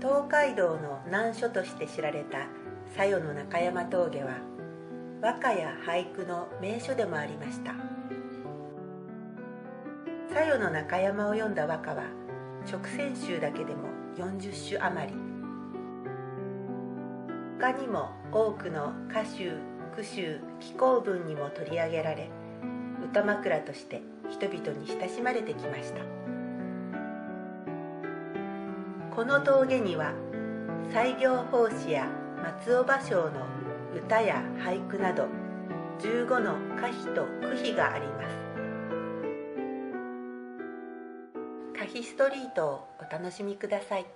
東海道の難所として知られた佐与の中山峠は和歌や俳句の名所でもありました。佐与の中山を読んだ和歌は直線集だけでも40首余り。他にも多くの歌集句集紀行文にも取り上げられ歌枕として人々に親しまれてきました。この峠には西行法師や松尾芭蕉の歌や俳句など15の歌碑と句碑があります。歌碑ストリートをお楽しみください。